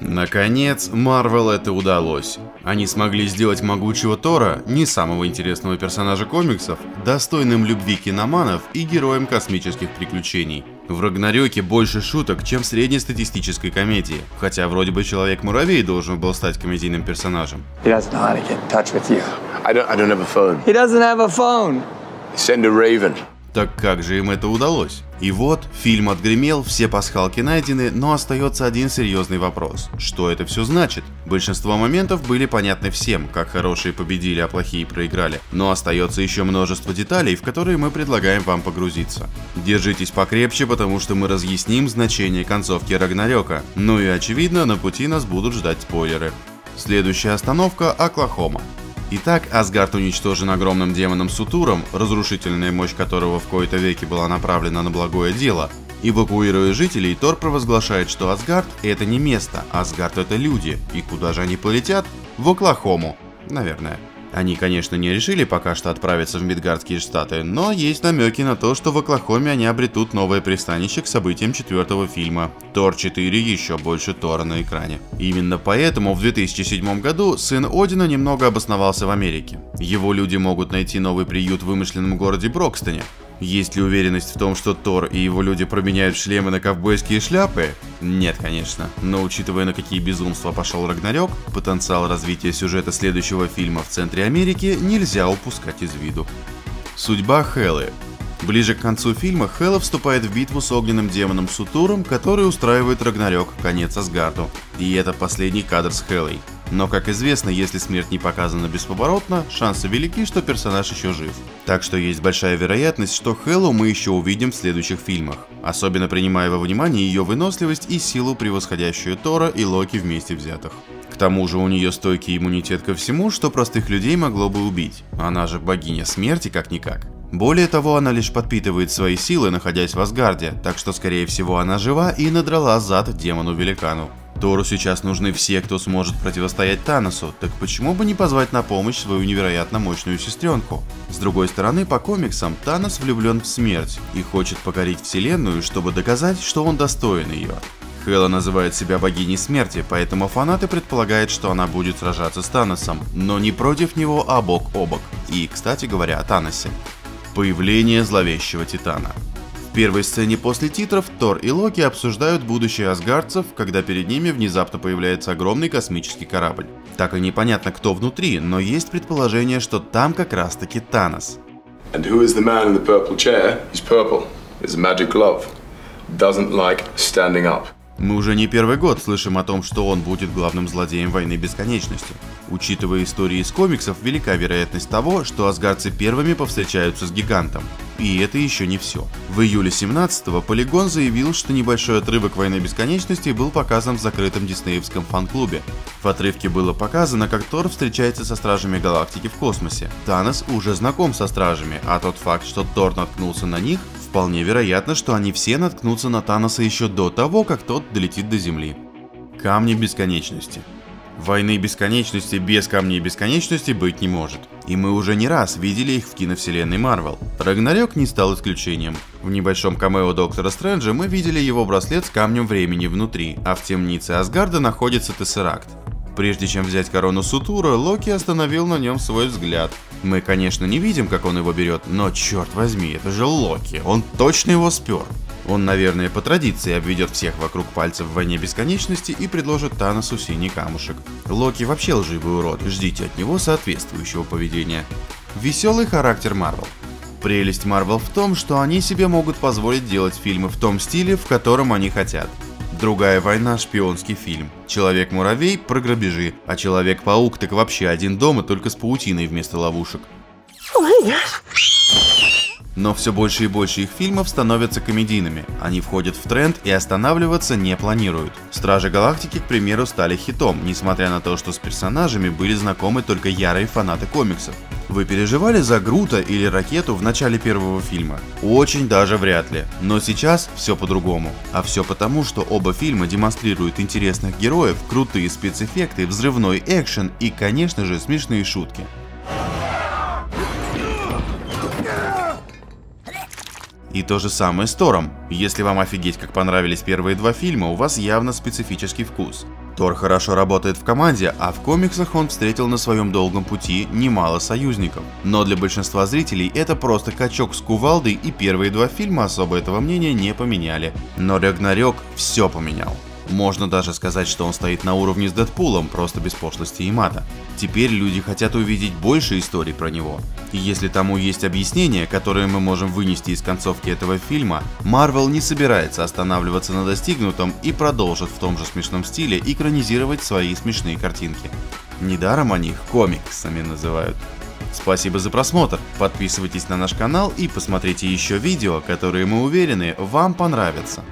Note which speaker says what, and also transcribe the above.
Speaker 1: Наконец, Марвел это удалось. Они смогли сделать могучего Тора, не самого интересного персонажа комиксов, достойным любви киноманов и героем космических приключений. В Рагнарёке больше шуток, чем в среднестатистической комедии, хотя вроде бы Человек-муравей должен был стать комедийным персонажем.
Speaker 2: Send a raven.
Speaker 1: Так как же им это удалось? И вот, фильм отгремел, все пасхалки найдены, но остается один серьезный вопрос. Что это все значит? Большинство моментов были понятны всем, как хорошие победили, а плохие проиграли. Но остается еще множество деталей, в которые мы предлагаем вам погрузиться. Держитесь покрепче, потому что мы разъясним значение концовки Рагнарёка. Ну и очевидно, на пути нас будут ждать спойлеры. Следующая остановка – Оклахома. Итак, Асгард уничтожен огромным демоном Сутуром, разрушительная мощь которого в кои-то веки была направлена на благое дело. Эвакуируя жителей, Тор провозглашает, что Асгард это не место, Асгард это люди. И куда же они полетят? В Оклахому. Наверное. Они, конечно, не решили пока что отправиться в Мидгардские штаты, но есть намеки на то, что в Оклахоме они обретут новое пристанище к событиям четвертого фильма. Тор 4 еще больше Тора на экране. Именно поэтому в 2007 году сын Одина немного обосновался в Америке. Его люди могут найти новый приют в вымышленном городе Брокстоне. Есть ли уверенность в том, что Тор и его люди променяют шлемы на ковбойские шляпы? Нет, конечно. Но учитывая, на какие безумства пошел Рагнарёк, потенциал развития сюжета следующего фильма в центре Америки нельзя упускать из виду. Судьба Хелы. Ближе к концу фильма Хела вступает в битву с огненным демоном Сутуром, который устраивает Рагнарёк конец Асгарду. И это последний кадр с Хелой. Но, как известно, если смерть не показана бесповоротно, шансы велики, что персонаж еще жив. Так что есть большая вероятность, что Хэллу мы еще увидим в следующих фильмах, особенно принимая во внимание ее выносливость и силу, превосходящую Тора и Локи вместе взятых. К тому же у нее стойкий иммунитет ко всему, что простых людей могло бы убить. Она же богиня смерти как-никак. Более того, она лишь подпитывает свои силы, находясь в Асгарде, так что скорее всего она жива и надрала зад демону-великану. Тору сейчас нужны все, кто сможет противостоять Таносу, так почему бы не позвать на помощь свою невероятно мощную сестренку? С другой стороны, по комиксам, Танос влюблен в смерть и хочет покорить вселенную, чтобы доказать, что он достоин ее. Хела называет себя богиней смерти, поэтому фанаты предполагают, что она будет сражаться с Таносом, но не против него, а бок о бок. И, кстати говоря, о Таносе. Появление зловещего Титана первой сцене после титров Тор и Локи обсуждают будущее асгардцев, когда перед ними внезапно появляется огромный космический корабль. Так и непонятно, кто внутри, но есть предположение, что там как раз таки Танос.
Speaker 2: Like.
Speaker 1: Мы уже не первый год слышим о том, что он будет главным злодеем Войны Бесконечности. Учитывая истории из комиксов, велика вероятность того, что асгардцы первыми повстречаются с гигантом. И это еще не все. В июле 17-го Полигон заявил, что небольшой отрывок Войны Бесконечности был показан в закрытом диснеевском фан-клубе. В отрывке было показано, как Тор встречается со Стражами Галактики в космосе. Танос уже знаком со Стражами, а тот факт, что Тор наткнулся на них, Вполне вероятно, что они все наткнутся на Таноса еще до того, как тот долетит до Земли. Камни бесконечности. Войны бесконечности без камней бесконечности быть не может. И мы уже не раз видели их в киновселенной Марвел. Рагнарёк не стал исключением. В небольшом камео Доктора Стрэнджа мы видели его браслет с камнем времени внутри, а в темнице Асгарда находится Тессеракт. Прежде чем взять корону Сутура, Локи остановил на нем свой взгляд. Мы, конечно, не видим, как он его берет, но черт возьми, это же Локи, он точно его спер. Он, наверное, по традиции обведет всех вокруг пальцев в войне бесконечности и предложит Таносу синий камушек. Локи вообще лживый урод, ждите от него соответствующего поведения. Веселый характер Марвел. Прелесть Марвел в том, что они себе могут позволить делать фильмы в том стиле, в котором они хотят. Другая война – шпионский фильм. Человек-муравей – про грабежи, а Человек-паук так вообще один дома, только с паутиной вместо ловушек. Но все больше и больше их фильмов становятся комедийными. Они входят в тренд и останавливаться не планируют. Стражи Галактики, к примеру, стали хитом, несмотря на то, что с персонажами были знакомы только ярые фанаты комиксов. Вы переживали за Грута или Ракету в начале первого фильма? Очень даже вряд ли. Но сейчас все по-другому. А все потому, что оба фильма демонстрируют интересных героев, крутые спецэффекты, взрывной экшен и, конечно же, смешные шутки. И то же самое с Тором. Если вам офигеть как понравились первые два фильма, у вас явно специфический вкус. Тор хорошо работает в команде, а в комиксах он встретил на своем долгом пути немало союзников. Но для большинства зрителей это просто качок с кувалдой и первые два фильма особо этого мнения не поменяли. Но Рагнарёк все поменял. Можно даже сказать, что он стоит на уровне с Дэдпулом, просто без пошлости и мата. Теперь люди хотят увидеть больше историй про него. И если тому есть объяснение, которое мы можем вынести из концовки этого фильма, Марвел не собирается останавливаться на достигнутом и продолжит в том же смешном стиле экранизировать свои смешные картинки. Недаром они их комиксами называют. Спасибо за просмотр, подписывайтесь на наш канал и посмотрите еще видео, которые мы уверены вам понравятся.